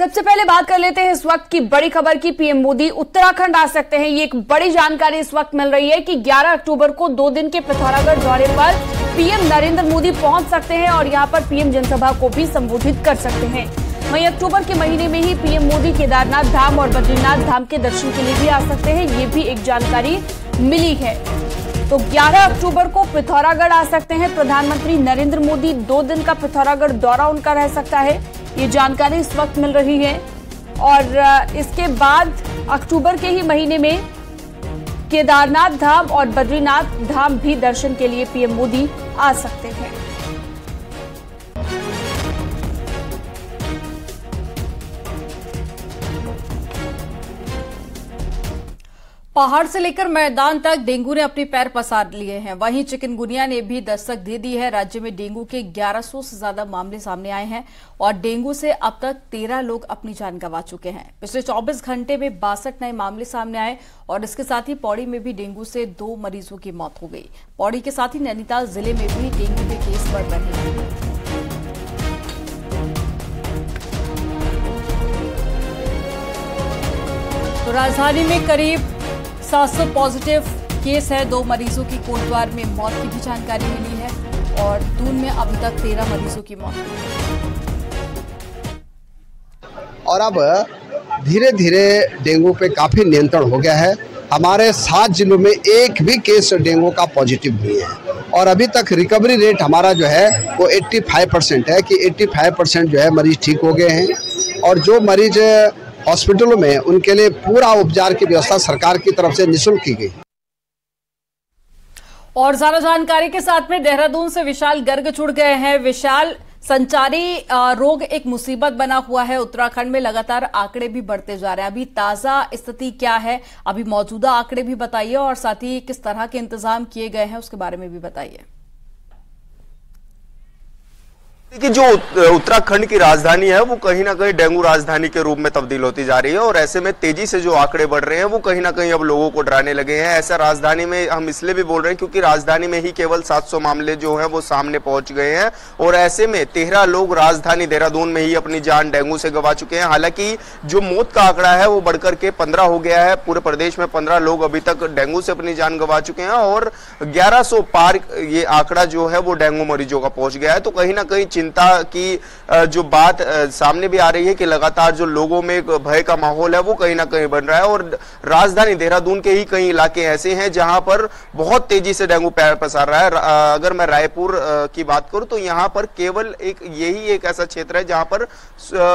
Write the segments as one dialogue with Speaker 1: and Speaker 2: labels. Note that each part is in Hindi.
Speaker 1: सबसे पहले बात कर लेते हैं इस वक्त की बड़ी खबर की। पीएम मोदी उत्तराखंड आ सकते हैं। ये एक बड़ी जानकारी इस वक्त मिल रही है कि 11 अक्टूबर को दो दिन के पिथौरागढ़ दौरे पर पीएम नरेंद्र मोदी पहुँच सकते हैं और यहाँ पर पीएम जनसभा को भी संबोधित कर सकते हैं। वहीं अक्टूबर के महीने में ही पीएम मोदी केदारनाथ धाम और बद्रीनाथ धाम के दर्शन के लिए भी आ सकते हैं। ये भी एक जानकारी मिली है। तो 11 अक्टूबर को पिथौरागढ़ आ सकते हैं। प्रधानमंत्री नरेंद्र मोदी दो दिन का पिथौरागढ़ दौरा उनका रह सकता है। ये जानकारी इस वक्त मिल रही है। और इसके बाद अक्टूबर के ही महीने में केदारनाथ धाम और बद्रीनाथ धाम भी दर्शन के लिए पीएम मोदी आ सकते हैं।
Speaker 2: पहाड़ से लेकर मैदान तक डेंगू ने अपने पैर पसार लिए हैं। वहीं चिकनगुनिया ने भी दस्तक दे दी है। राज्य में डेंगू के 1100 से ज़्यादा मामले सामने आए हैं और डेंगू से अब तक 13 लोग अपनी जान गंवा चुके हैं। पिछले 24 घंटे में बासठ नए मामले सामने आए और इसके साथ ही पौड़ी में भी डेंगू से दो मरीजों की मौत हो गई। पौड़ी के साथ ही नैनीताल ज़िले में भी डेंगू के केस बढ़ रहे हैं। तो राजधानी में करीब 700 पॉजिटिव केस है। दो मरीजों की कोटद्वार में मौत की भी जानकारी मिली है और दून में अभी तक तेरह मरीजों की मौत।
Speaker 3: और अब धीरे धीरे डेंगू पे काफ़ी नियंत्रण हो गया है। हमारे सात जिलों में एक भी केस डेंगू का पॉजिटिव नहीं है। और अभी तक रिकवरी रेट हमारा जो है, वो 85 परसेंट है कि 85 परसेंट जो है मरीज़ ठीक हो गए हैं। और जो मरीज़ हॉस्पिटलों में उनके लिए पूरा उपचार की व्यवस्था सरकार की तरफ़ से निःशुल्क की गई।
Speaker 2: और ज़्यादा जानकारी के साथ में देहरादून से विशाल गर्ग छुड़ गए हैं। विशाल, संचारी रोग एक मुसीबत बना हुआ है। उत्तराखंड में लगातार आंकड़े भी बढ़ते जा रहे हैं। अभी ताज़ा स्थिति क्या है, अभी मौजूदा आंकड़े भी बताइए और साथ ही किस तरह के इंतज़ाम किए गए हैं, उसके बारे में भी बताइए।
Speaker 4: कि जो उत्तराखंड की राजधानी है, वो कहीं ना कहीं डेंगू राजधानी के रूप में तब्दील होती जा रही है और ऐसे में तेज़ी से जो आंकड़े बढ़ रहे हैं, वो कहीं ना कहीं अब लोगों को डराने लगे हैं। ऐसा राजधानी में हम इसलिए भी बोल रहे हैं क्योंकि राजधानी में ही केवल 700 मामले जो हैं, वो सामने पहुँच गए हैं और ऐसे में तेरह लोग राजधानी देहरादून में ही अपनी जान डेंगू से गवा चुके हैं। हालाँकि जो मौत का आंकड़ा है, वो बढ़कर के पंद्रह हो गया है। पूरे प्रदेश में पंद्रह लोग अभी तक डेंगू से अपनी जान गवा चुके हैं और ग्यारह पार ये आंकड़ा जो है, वो डेंगू मरीजों का पहुँच गया है। तो कहीं ना कहीं चिंता की जो बात सामने भी आ रही है कि लगातार जो लोगों में भय का माहौल है, वो कहीं ना कहीं बन रहा है और राजधानी देहरादून के ही कई इलाके ऐसे हैं जहाँ पर बहुत तेज़ी से डेंगू पसार रहा है। अगर मैं रायपुर की बात करूँ तो यहाँ पर केवल एक, यही एक ऐसा क्षेत्र है जहाँ पर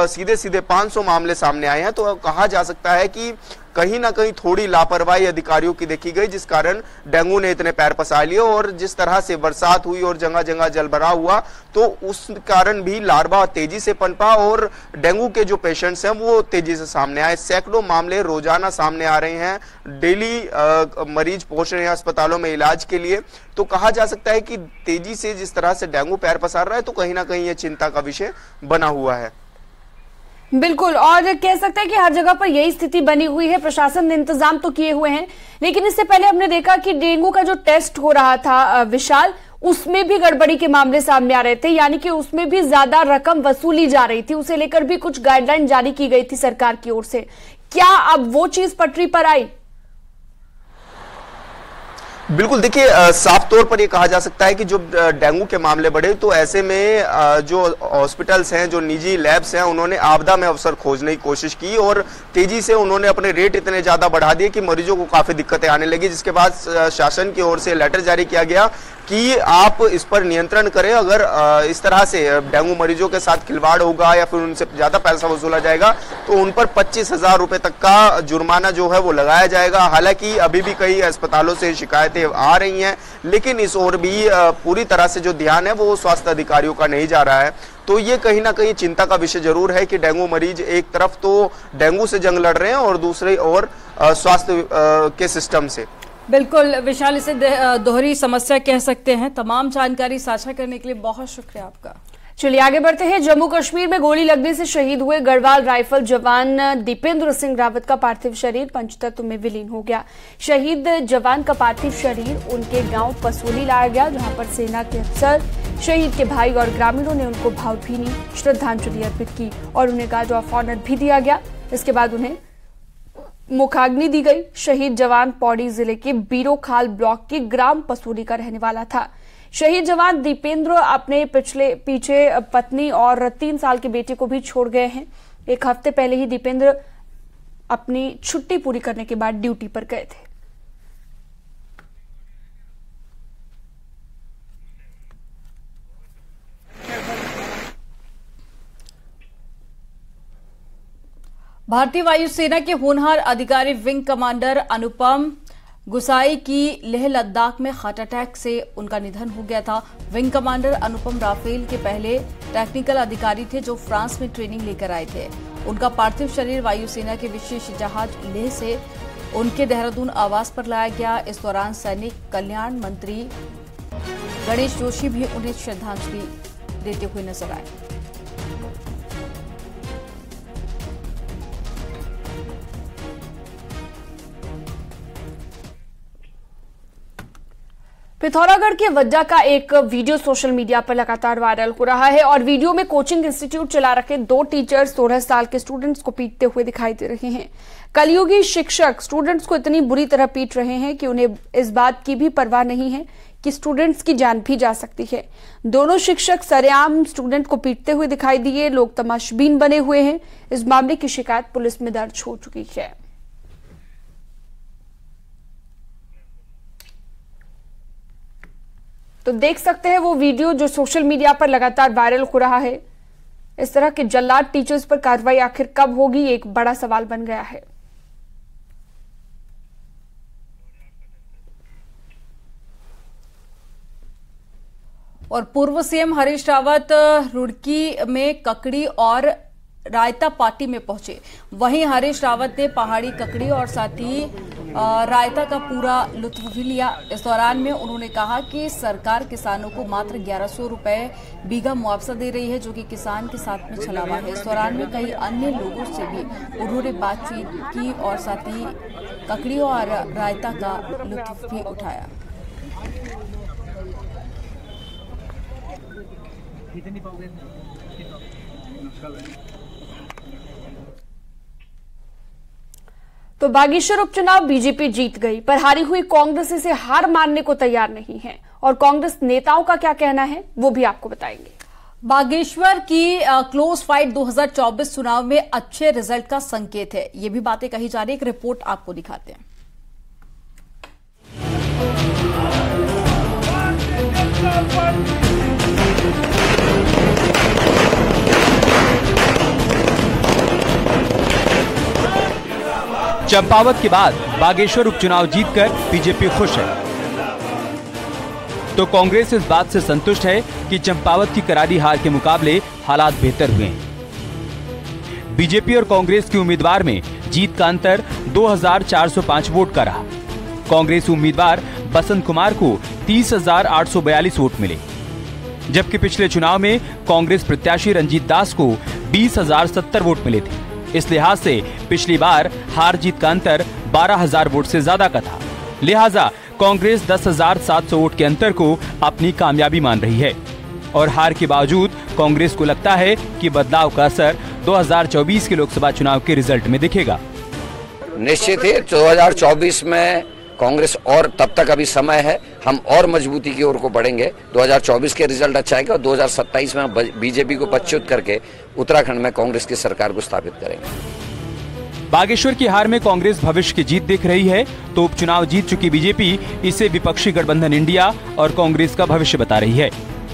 Speaker 4: सीधे सीधे 500 मामले सामने आए हैं। तो कहा जा सकता है कि कहीं ना कहीं थोड़ी लापरवाही अधिकारियों की देखी गई, जिस कारण डेंगू ने इतने पैर पसार लिए और जिस तरह से बरसात हुई और जगह जगह जलभरा हुआ तो उस कारण भी लार्वा तेज़ी से पनपा और डेंगू के जो पेशेंट्स हैं, वो तेज़ी से सामने आए। सैकड़ों मामले रोज़ाना सामने आ रहे हैं, डेली मरीज़ पहुँच रहे हैं अस्पतालों में इलाज के लिए। तो कहा जा सकता है कि तेज़ी से जिस तरह से डेंगू पैर पसार रहा है तो कहीं ना कहीं ये चिंता का विषय बना हुआ है।
Speaker 1: बिल्कुल, और कह सकते हैं कि हर जगह पर यही स्थिति बनी हुई है। प्रशासन ने इंतज़ाम तो किए हुए हैं, लेकिन इससे पहले हमने देखा कि डेंगू का जो टेस्ट हो रहा था विशाल, उसमें भी गड़बड़ी के मामले सामने आ रहे थे, यानी कि उसमें भी ज़्यादा रकम वसूली जा रही थी। उसे लेकर भी कुछ गाइडलाइन जारी की गई थी सरकार की ओर से। क्या अब वो चीज़ पटरी पर आई?
Speaker 4: बिल्कुल, देखिए साफ़ तौर पर यह कहा जा सकता है कि जो डेंगू के मामले बढ़े तो ऐसे में जो हॉस्पिटल्स हैं, जो निजी लैब्स हैं, उन्होंने आपदा में अवसर खोजने की कोशिश की और तेज़ी से उन्होंने अपने रेट इतने ज़्यादा बढ़ा दिए कि मरीजों को काफ़ी दिक्कतें आने लगी, जिसके बाद शासन की ओर से लेटर जारी किया गया कि आप इस पर नियंत्रण करें। अगर इस तरह से डेंगू मरीजों के साथ खिलवाड़ होगा या फिर उनसे ज़्यादा पैसा वसूला जाएगा तो उन पर पच्चीस हज़ार रुपए तक का जुर्माना जो है वो लगाया जाएगा। हालाँकि अभी भी कई अस्पतालों से शिकायतें आ रही हैं, लेकिन इस ओर भी पूरी तरह से जो ध्यान है वो स्वास्थ्य अधिकारियों का नहीं जा रहा है। तो ये कहीं ना कहीं चिंता का विषय ज़रूर है कि डेंगू मरीज़ एक तरफ़ तो डेंगू से जंग लड़ रहे हैं और दूसरी ओर स्वास्थ्य के सिस्टम से।
Speaker 2: बिल्कुल, विशाल, इसे दोहरी समस्या कह सकते हैं। तमाम जानकारी साझा करने के लिए बहुत शुक्रिया आपका।
Speaker 1: चलिए, आगे बढ़ते हैं। जम्मू कश्मीर में गोली लगने से शहीद हुए गढ़वाल राइफल जवान दीपेंद्र सिंह रावत का पार्थिव शरीर पंचतत्व में विलीन हो गया। शहीद जवान का पार्थिव शरीर उनके गाँव पसोली लाया गया, जहाँ पर सेना के अफसर, शहीद के भाई और ग्रामीणों ने उनको भावभीनी श्रद्धांजलि अर्पित की और उन्हें गार्ड ऑफ़ ऑनर भी दिया गया। इसके बाद उन्हें मुखाग्नि दी गई। शहीद जवान पौड़ी ज़िले के बीरोखाल ब्लॉक के ग्राम पसूरी का रहने वाला था। शहीद जवान दीपेंद्र अपने पिछले, पीछे पत्नी और तीन साल के बेटे को भी छोड़ गए हैं। एक हफ़्ते पहले ही दीपेंद्र अपनी छुट्टी पूरी करने के बाद ड्यूटी पर गए थे।
Speaker 2: भारतीय वायुसेना के होनहार अधिकारी विंग कमांडर अनुपम गुसाई की लेह लद्दाख में हार्ट अटैक से उनका निधन हो गया था। विंग कमांडर अनुपम राफेल के पहले टेक्निकल अधिकारी थे जो फ्रांस में ट्रेनिंग लेकर आए थे। उनका पार्थिव शरीर वायुसेना के विशेष जहाज़ लेह से उनके देहरादून आवास पर लाया गया। इस दौरान सैनिक कल्याण मंत्री गणेश जोशी भी उन्हें श्रद्धांजलि देते हुए नज़र आए।
Speaker 1: पिथौरागढ़ के वज्जा का एक वीडियो सोशल मीडिया पर लगातार वायरल हो रहा है और वीडियो में कोचिंग इंस्टीट्यूट चला रखे दो टीचर्स सोलह साल के स्टूडेंट्स को पीटते हुए दिखाई दे रहे हैं। कलयुगी शिक्षक स्टूडेंट्स को इतनी बुरी तरह पीट रहे हैं कि उन्हें इस बात की भी परवाह नहीं है कि स्टूडेंट्स की जान भी जा सकती है। दोनों शिक्षक सरेआम स्टूडेंट को पीटते हुए दिखाई दिए। लोग तमाशबीन बने हुए हैं। इस मामले की शिकायत पुलिस में दर्ज हो चुकी है। तो देख सकते हैं वो वीडियो जो सोशल मीडिया पर लगातार वायरल हो रहा है। इस तरह के जल्लाद टीचर्स पर कार्रवाई आखिर कब होगी एक बड़ा सवाल बन गया है।
Speaker 2: और पूर्व सीएम हरीश रावत रुड़की में ककड़ी और रायता पार्टी में पहुँचे। वहीं हरीश रावत ने पहाड़ी ककड़ी और साथ ही रायता का पूरा लुत्फ भी लिया। इस दौरान में उन्होंने कहा कि सरकार किसानों को मात्र ग्यारह सौ रुपए बीघा मुआवजा दे रही है, जो कि किसान के साथ में छलावा है। इस दौरान में कई अन्य लोगों से भी उन्होंने बातचीत की और साथ ही ककड़ी और रायता का लुत्फ भी उठाया। कितनी पाओगे?
Speaker 1: तो बागेश्वर उपचुनाव बीजेपी जीत गई, पर हारी हुई कांग्रेस इसे हार मानने को तैयार नहीं है। और कांग्रेस नेताओं का क्या कहना है, वो भी आपको बताएँगे।
Speaker 2: बागेश्वर की क्लोज फाइट 2024 चुनाव में अच्छे रिज़ल्ट का संकेत है। ये भी बातें कही जा रही है, एक रिपोर्ट आपको दिखाते हैं।
Speaker 5: चंपावत के बाद बागेश्वर उपचुनाव जीतकर बीजेपी खुश है। तो कांग्रेस इस बात से संतुष्ट है कि चंपावत की करारी हार के मुकाबले हालात बेहतर हुए हैं। बीजेपी और कांग्रेस के उम्मीदवार में जीत का अंतर 2,405 वोट का रहा। कांग्रेस उम्मीदवार बसंत कुमार को 30,842 वोट मिले। जबकि पिछले चुनाव में कांग्रेस प्रत्याशी रंजीत दास को 20,070 वोट मिले थे। इस लिहाज से पिछली बार हार जीत का अंतर 12,000 वोट से ज़्यादा का था। लिहाजा कांग्रेस 10,700 वोट के अंतर को अपनी कामयाबी मान रही है। और हार के बावजूद कांग्रेस को लगता है कि बदलाव का असर 2024 के लोकसभा चुनाव के रिज़ल्ट में दिखेगा।
Speaker 6: निश्चित ही 2024 में कांग्रेस और तब तक अभी समय है हम और मजबूती की ओर को बढ़ेंगे। 2024 के रिज़ल्ट अच्छा आएगा और 2027 में बीजेपी को पच्युत करके उत्तराखंड में कांग्रेस की सरकार को स्थापित करेंगे।
Speaker 5: बागेश्वर की हार में कांग्रेस भविष्य की जीत दिख रही है तो उपचुनाव जीत चुकी बीजेपी, इसे विपक्षी गठबंधन इंडिया और कांग्रेस का भविष्य बता रही है।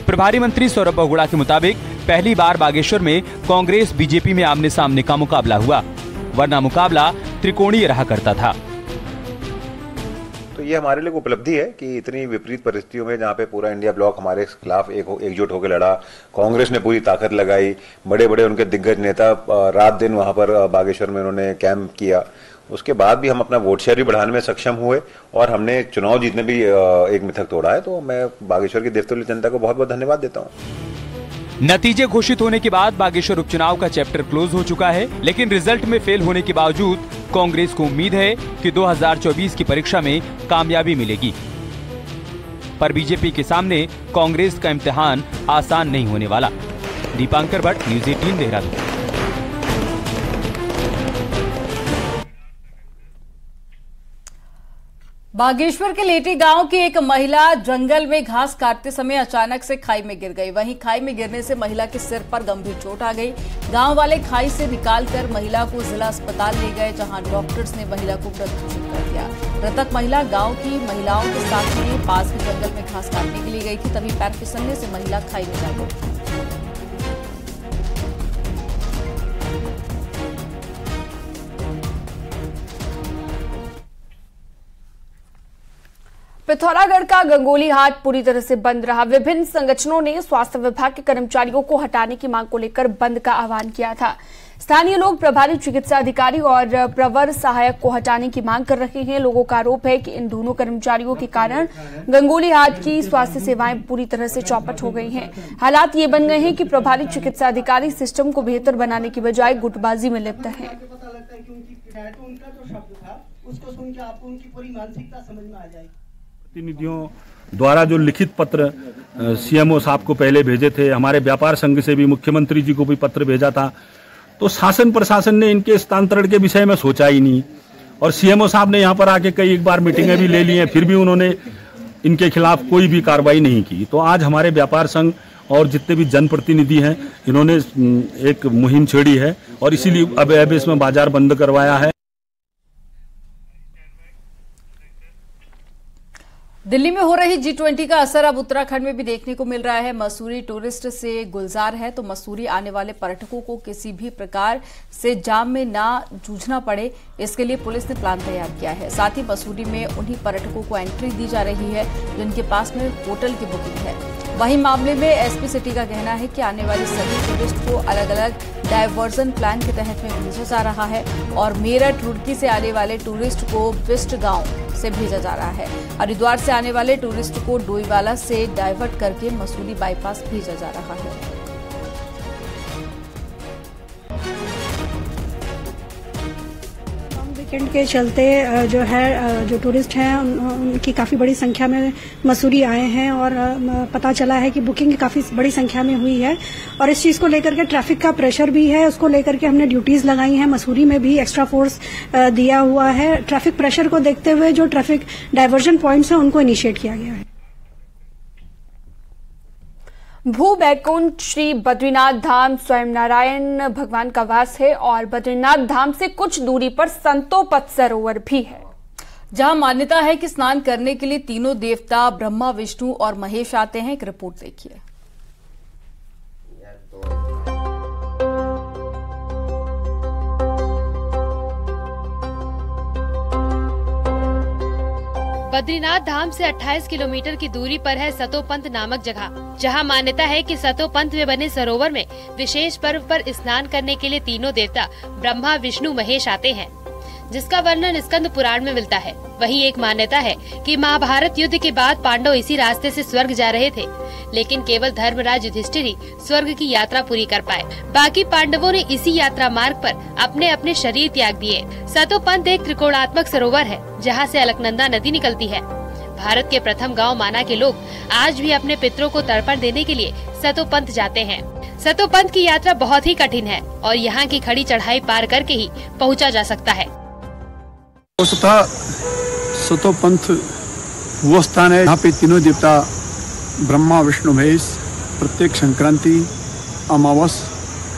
Speaker 5: प्रभारी मंत्री सौरभ बहुगुड़ा के मुताबिक, पहली बार बागेश्वर में कांग्रेस बीजेपी में आमने सामने का मुकाबला हुआ। वरना मुकाबला त्रिकोणीय रहा करता था।
Speaker 7: तो ये हमारे लिए उपलब्धि है कि इतनी विपरीत परिस्थितियों में जहाँ पे पूरा इंडिया ब्लॉक हमारे खिलाफ एक एकजुट होकर लड़ा। कांग्रेस ने पूरी ताकत लगाई। बड़े बड़े उनके दिग्गज नेता रात दिन वहाँ पर बागेश्वर में उन्होंने कैंप किया। उसके बाद भी हम अपना वोट शेयर भी बढ़ाने में सक्षम हुए और हमने चुनाव जीतने भी एक मिथक तोड़ा है। तो मैं बागेश्वर की देवतुल्य जनता को बहुत बहुत धन्यवाद देता हूँ।
Speaker 5: नतीजे घोषित होने के बाद बागेश्वर उपचुनाव का चैप्टर क्लोज हो चुका है, लेकिन रिज़ल्ट में फेल होने के बावजूद कांग्रेस को उम्मीद है कि 2024 की परीक्षा में कामयाबी मिलेगी। पर बीजेपी के सामने कांग्रेस का इम्तिहान आसान नहीं होने वाला। Dipankar Bhatt, News eighteen, Dehradun.
Speaker 2: Bageshwar के लेटी गाँव की एक महिला जंगल में घास काटते समय अचानक से खाई में गिर गई। वहीं खाई में गिरने से महिला के सिर पर गंभीर चोट आ गई। गाँव वाले खाई से निकालकर महिला को जिला अस्पताल ले गए, जहाँ डॉक्टर्स ने महिला को मृत घोषित कर दिया। मृतक महिला गाँव की महिलाओं के साथ में पास के जंगल में घास काटने के लिए गई थी, तभी पैर फिसलने से महिला खाई में जा गई।
Speaker 1: पिथौरागढ़ का गंगोली हाट पूरी तरह से बंद रहा। विभिन्न संगठनों ने स्वास्थ्य विभाग के कर्मचारियों को हटाने की मांग को लेकर बंद का आह्वान किया था। स्थानीय लोग प्रभारी चिकित्सा अधिकारी और प्रवर सहायक को हटाने की मांग कर रहे हैं। लोगों का आरोप है कि इन दोनों कर्मचारियों के कारण गंगोली हाट की स्वास्थ्य सेवाएँ पूरी तरह से चौपट हो गई हैं। हालात ये बन गए हैं कि प्रभारी चिकित्सा अधिकारी सिस्टम को बेहतर बनाने की बजाय गुटबाजी में लिप्त है।
Speaker 8: उसको सुन के आपको उनकी पूरी मानसिकता समझ में आ जाएगी।
Speaker 9: प्रतिनिधियों द्वारा जो लिखित पत्र सीएमओ साहब को पहले भेजे थे, हमारे व्यापार संघ से भी मुख्यमंत्री जी को भी पत्र भेजा था। तो शासन प्रशासन ने इनके स्थानांतरण के विषय में सोचा ही नहीं। और सीएमओ साहब ने यहाँ पर आके कई एक बार मीटिंगें भी ले ली हैं, फिर भी उन्होंने इनके खिलाफ कोई भी कार्रवाई नहीं की। तो आज हमारे व्यापार संघ और जितने भी जनप्रतिनिधि हैं, इन्होंने एक मुहिम छेड़ी है और इसीलिए अब अब इसमें बाज़ार बंद करवाया है।
Speaker 2: दिल्ली में हो रही जी ट्वेंटी का असर अब उत्तराखंड में भी देखने को मिल रहा है। मसूरी टूरिस्ट से गुलजार है तो मसूरी आने वाले पर्यटकों को किसी भी प्रकार से जाम में ना जूझना पड़े, इसके लिए पुलिस ने प्लान तैयार किया है। साथ ही मसूरी में उन्हीं पर्यटकों को एंट्री दी जा रही है, जिनके पास में होटल की बुकिंग है। वहीं मामले में एसपी सिटी का कहना है कि आने वाले सभी टूरिस्ट को अलग अलग डायवर्जन प्लान के तहत में भेजा जा रहा है और मेरठ, रुड़की से आने वाले टूरिस्ट को बिस्ट गाँव से भेजा जा रहा है। हरिद्वार से आने वाले टूरिस्ट को डोईवाला से डाइवर्ट करके मसूरी बाईपास भेजा जा रहा है।
Speaker 10: वीकेंड के चलते जो है जो टूरिस्ट हैं उनकी काफ़ी बड़ी संख्या में मसूरी आए हैं और पता चला है कि बुकिंग काफ़ी बड़ी संख्या में हुई है। और इस चीज़ को लेकर के ट्रैफ़िक का प्रेशर भी है, उसको लेकर के हमने ड्यूटीज़ लगाई हैं, मसूरी में भी एक्स्ट्रा फोर्स दिया हुआ है। ट्रैफ़िक प्रेशर को देखते हुए जो ट्रैफ़िक डायवर्जन प्वाइंट्स हैं, उनको इनिशिएट किया गया है।
Speaker 1: भू बैकुंठ श्री बद्रीनाथ धाम स्वयं नारायण भगवान का वास है और बद्रीनाथ धाम से कुछ दूरी पर संतोपत सरोवर भी है।
Speaker 2: जहाँ मान्यता है कि स्नान करने के लिए तीनों देवता ब्रह्मा, विष्णु और महेश आते हैं, एक रिपोर्ट देखिए।
Speaker 11: बद्रीनाथ धाम से 28 किलोमीटर की दूरी पर है सतोपंत नामक जगह, जहाँ मान्यता है कि सतोपंत में बने सरोवर में विशेष पर्व पर स्नान करने के लिए तीनों देवता ब्रह्मा, विष्णु, महेश आते हैं। जिसका वर्णन स्कंद पुराण में मिलता है। वही एक मान्यता है कि महाभारत युद्ध के बाद पांडव इसी रास्ते से स्वर्ग जा रहे थे, लेकिन केवल धर्मराज युधिष्ठिर ही स्वर्ग की यात्रा पूरी कर पाए। बाकी पांडवों ने इसी यात्रा मार्ग पर अपने अपने शरीर त्याग दिए। सतोपंत एक त्रिकोणात्मक सरोवर है, जहाँ से अलकनंदा नदी निकलती है। भारत के प्रथम गाँव माना के लोग आज भी अपने पितरों को तर्पण देने के लिए सतोपंत जाते हैं। सतोपंत की यात्रा बहुत ही कठिन है, और यहाँ की खड़ी चढ़ाई पार करके ही पहुँचा जा सकता है।
Speaker 12: वस्तुतः सतोपंथ वो स्थान है यहाँ पे तीनों देवता, ब्रह्मा, विष्णु, महेश, प्रत्येक संक्रांति, अमावस,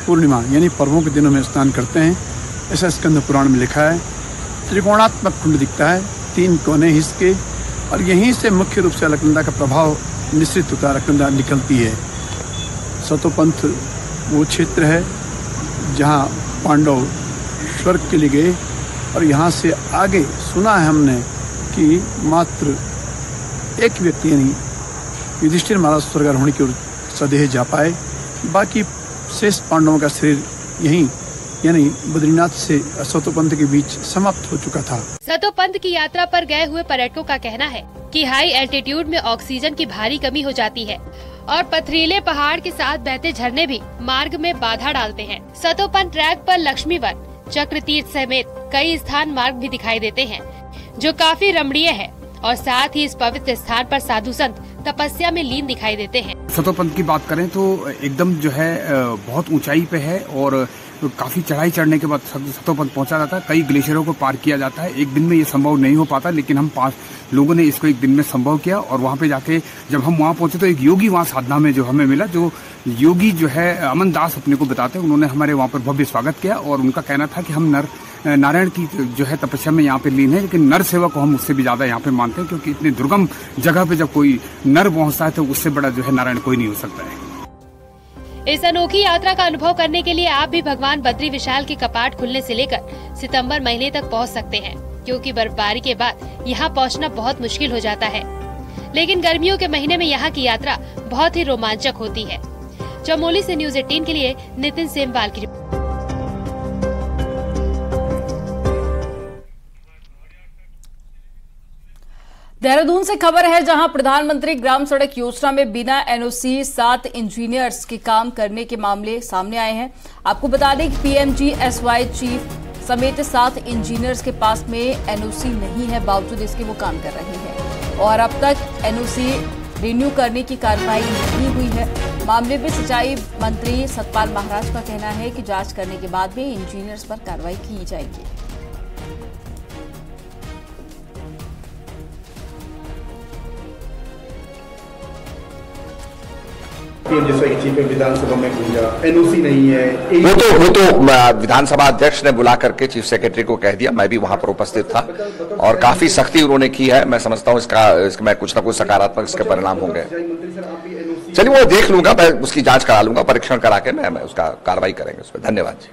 Speaker 12: पूर्णिमा, यानी पर्वों के दिनों में स्नान करते हैं। ऐसा स्कंद पुराण में लिखा है। त्रिकोणात्मक कुंड दिखता है, तीन कोने हिस्से और यहीं से मुख्य रूप से अलकनंदा का प्रभाव निश्चित होता है। अलकनंदा निकलती है। सतोपंथ वो क्षेत्र है जहाँ पांडव स्वर्ग के लिए गए। और यहाँ से आगे सुना है हमने कि मात्र एक व्यक्ति, यानी युधिष्ठिर महाराज स्वर्गारोहण की ओर सदेह जा पाए। बाकी शेष पांडवों का शरीर यहीं, यानी बद्रीनाथ से सतोपंथ के बीच समाप्त हो चुका था।
Speaker 11: सतोपंथ की यात्रा पर गए हुए पर्यटकों का कहना है कि हाई एल्टीट्यूड में ऑक्सीजन की भारी कमी हो जाती है और पथरीले पहाड़ के साथ बहते झरने भी मार्ग में बाधा डालते हैं। सतोपंथ ट्रैक पर लक्ष्मी वन चक्र तीर्थ समेत कई स्थान मार्ग भी दिखाई देते हैं, जो काफ़ी रमणीय है और साथ ही इस पवित्र स्थान पर साधु संत तपस्या में लीन दिखाई देते हैं।
Speaker 13: सतोपंथ की बात करें तो एकदम जो है बहुत ऊंचाई पे है और काफ़ी चढ़ाई चढ़ने के बाद सतोपंथ पहुँचा जाता है। कई ग्लेशियरों को पार किया जाता है। एक दिन में ये संभव नहीं हो पाता, लेकिन हम पाँच लोगों ने इसको एक दिन में संभव किया और वहाँ पे जाके जब हम वहाँ पहुँचे तो एक योगी वहाँ साधना में जो हमें मिला, जो योगी जो है, अमन दास अपने को बताते हैं। उन्होंने हमारे वहाँ पर भव्य स्वागत किया और उनका कहना था कि हम नर नारायण की जो है तपस्या में यहाँ पे लीन है, लेकिन नर सेवा को हम उससे भी ज़्यादा यहाँ पे मानते हैं, क्योंकि इतनी दुर्गम जगह पे जब कोई नर पहुँचता है तो उससे बड़ा जो है नारायण कोई नहीं हो सकता है।
Speaker 11: इस अनोखी यात्रा का अनुभव करने के लिए आप भी भगवान बद्री विशाल के कपाट खुलने से लेकर सितंबर महीने तक पहुँच सकते हैं, क्योंकि बर्फबारी के बाद यहाँ पहुँचना बहुत मुश्किल हो जाता है। लेकिन गर्मियों के महीने में यहाँ की यात्रा बहुत ही रोमांचक होती है। चमोली से न्यूज़ एटीन के लिए नितिन सेमवाल की
Speaker 2: देहरादून से खबर है जहाँ प्रधानमंत्री ग्राम सड़क योजना में बिना एनओसी सात इंजीनियर्स के काम करने के मामले सामने आए हैं। आपको बता दें कि पीएमजी एसवाई चीफ समेत सात इंजीनियर्स के पास में एनओसी नहीं है, बावजूद इसके वो काम कर रहे हैं। और अब तक एनओसी रिन्यू करने की कार्रवाई नहीं हुई है। मामले में सिंचाई मंत्री सतपाल महाराज का कहना है कि जाँच करने के बाद में इंजीनियर्स पर कार्रवाई की जाएगी।
Speaker 14: विधानसभा में एनओसी नहीं है
Speaker 6: वो तो वो तो विधानसभा अध्यक्ष ने बुला करके चीफ सेक्रेटरी को कह दिया मैं भी वहाँ पर उपस्थित था। और काफ़ी सख्ती उन्होंने की है मैं समझता हूँ इसका इसमें कुछ ना कुछ सकारात्मक इसके परिणाम होंगे। चलिए वो देख लूँगा मैं उसकी जाँच करा लूँगा परीक्षण करा के मैं, मैं उसका कार्रवाई करेंगे उस पर। धन्यवाद जी।